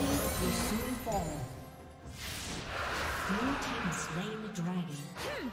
Soon fall. Blue team slain the dragon.